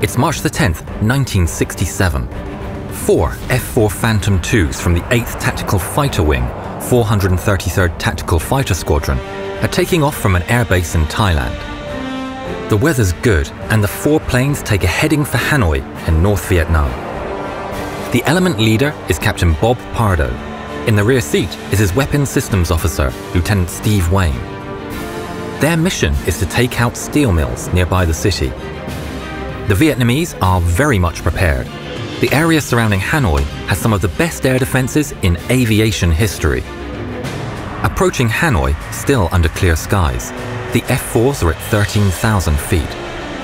It's March the 10th, 1967. Four F-4 Phantom IIs from the 8th Tactical Fighter Wing, 433rd Tactical Fighter Squadron, are taking off from an airbase in Thailand. The weather's good, and the four planes take a heading for Hanoi in North Vietnam. The element leader is Captain Bob Pardo. In the rear seat is his weapons systems officer, Lieutenant Steve Wayne. Their mission is to take out steel mills nearby the city. The Vietnamese are very much prepared. The area surrounding Hanoi has some of the best air defenses in aviation history. Approaching Hanoi, still under clear skies, the F-4s are at 13,000 feet.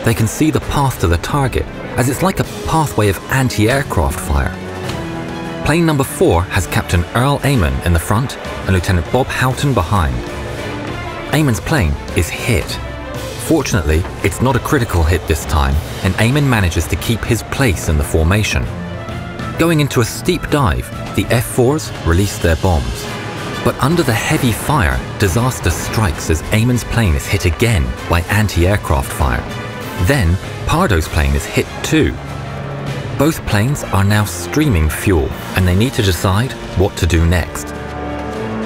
They can see the path to the target, as it's like a pathway of anti-aircraft fire. Plane number 4 has Captain Earl Aman in the front and Lieutenant Bob Houghton behind. Aman's plane is hit. Fortunately, it's not a critical hit this time, and Aman manages to keep his place in the formation. Going into a steep dive, the F-4s release their bombs. But under the heavy fire, disaster strikes as Aman's plane is hit again by anti-aircraft fire. Then, Pardo's plane is hit too. Both planes are now streaming fuel, and they need to decide what to do next.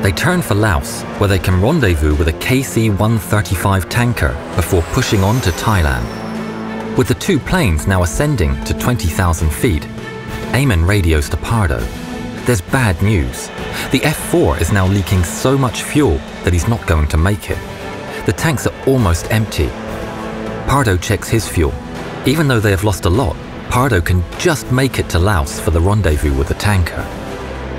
They turn for Laos, where they can rendezvous with a KC-135 tanker before pushing on to Thailand. With the two planes now ascending to 20,000 feet, Aman radios to Pardo. There's bad news. The F-4 is now leaking so much fuel that he's not going to make it. The tanks are almost empty. Pardo checks his fuel. Even though they have lost a lot, Pardo can just make it to Laos for the rendezvous with the tanker.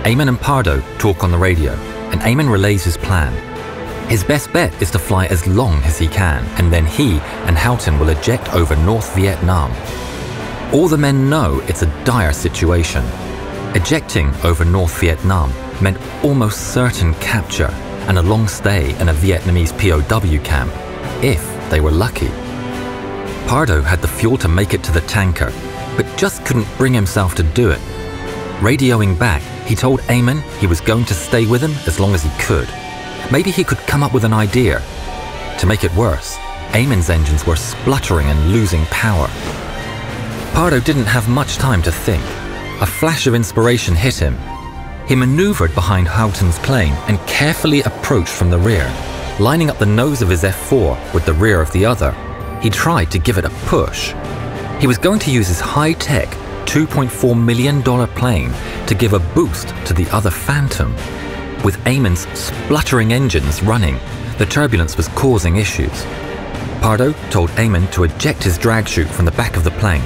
Aman and Pardo talk on the radio, and Aman relays his plan. His best bet is to fly as long as he can, and then he and Houghton will eject over North Vietnam. All the men know it's a dire situation. Ejecting over North Vietnam meant almost certain capture and a long stay in a Vietnamese POW camp, if they were lucky. Pardo had the fuel to make it to the tanker, but just couldn't bring himself to do it. Radioing back, he told Aman he was going to stay with him as long as he could. Maybe he could come up with an idea. To make it worse, Aman's engines were spluttering and losing power. Pardo didn't have much time to think. A flash of inspiration hit him. He maneuvered behind Houghton's plane and carefully approached from the rear. Lining up the nose of his F4 with the rear of the other, he tried to give it a push. He was going to use his high-tech $2.4 million plane to give a boost to the other Phantom. With Aman's spluttering engines running, the turbulence was causing issues. Pardo told Aman to eject his drag chute from the back of the plane.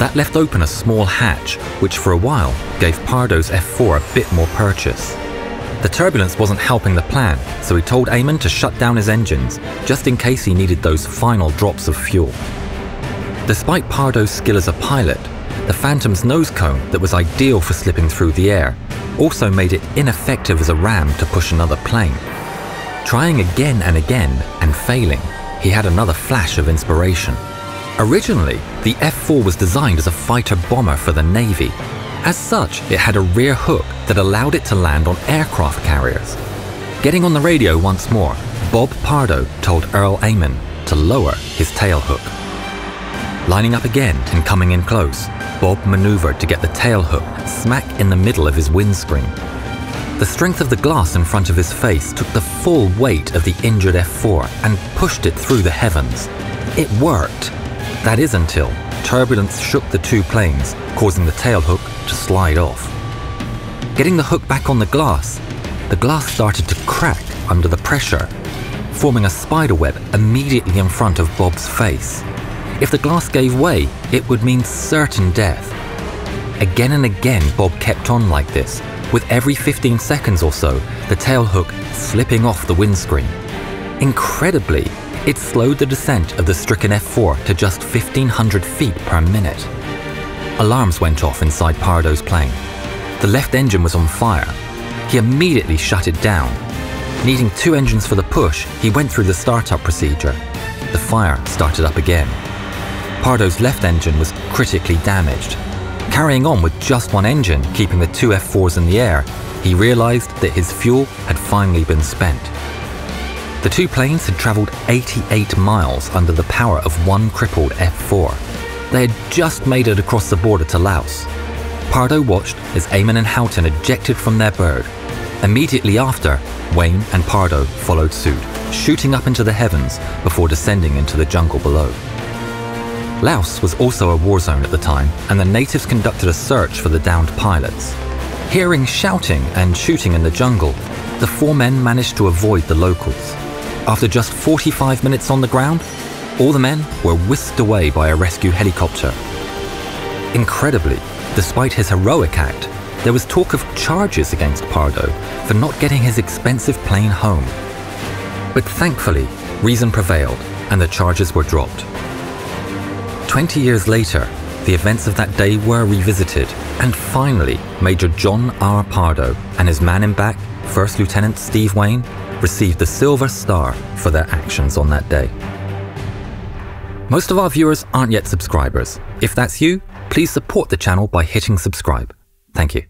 That left open a small hatch, which for a while gave Pardo's F4 a bit more purchase. The turbulence wasn't helping the plan, so he told Aman to shut down his engines, just in case he needed those final drops of fuel. Despite Pardo's skill as a pilot, the Phantom's nose cone that was ideal for slipping through the air also made it ineffective as a ram to push another plane. Trying again and again and failing, he had another flash of inspiration. Originally, the F-4 was designed as a fighter-bomber for the Navy. As such, it had a rear hook that allowed it to land on aircraft carriers. Getting on the radio once more, Bob Pardo told Earl Aman to lower his tail hook. Lining up again and coming in close, Bob maneuvered to get the tail hook smack in the middle of his windscreen. The strength of the glass in front of his face took the full weight of the injured F4 and pushed it through the heavens. It worked. That is until turbulence shook the two planes, causing the tailhook to slide off. Getting the hook back on the glass, the glass started to crack under the pressure, forming a spiderweb immediately in front of Bob's face. If the glass gave way, it would mean certain death. Again and again, Bob kept on like this, with every 15 seconds or so, the tailhook slipping off the windscreen. Incredibly, it slowed the descent of the stricken F4 to just 1500 feet per minute. Alarms went off inside Pardo's plane. The left engine was on fire. He immediately shut it down. Needing two engines for the push, he went through the startup procedure. The fire started up again. Pardo's left engine was critically damaged. Carrying on with just one engine, keeping the two F4s in the air, he realized that his fuel had finally been spent. The two planes had traveled 88 miles under the power of one crippled F4. They had just made it across the border to Laos. Pardo watched as Aman and Houghton ejected from their bird. Immediately after, Wayne and Pardo followed suit, shooting up into the heavens before descending into the jungle below. Laos was also a war zone at the time, and the natives conducted a search for the downed pilots. Hearing shouting and shooting in the jungle, the four men managed to avoid the locals. After just 45 minutes on the ground, all the men were whisked away by a rescue helicopter. Incredibly, despite his heroic act, there was talk of charges against Pardo for not getting his expensive plane home. But thankfully, reason prevailed and the charges were dropped. 20 years later, the events of that day were revisited, and finally, Major John R. Pardo and his man in back, First Lieutenant Steve Wayne, received the Silver Star for their actions on that day. Most of our viewers aren't yet subscribers. If that's you, please support the channel by hitting subscribe. Thank you.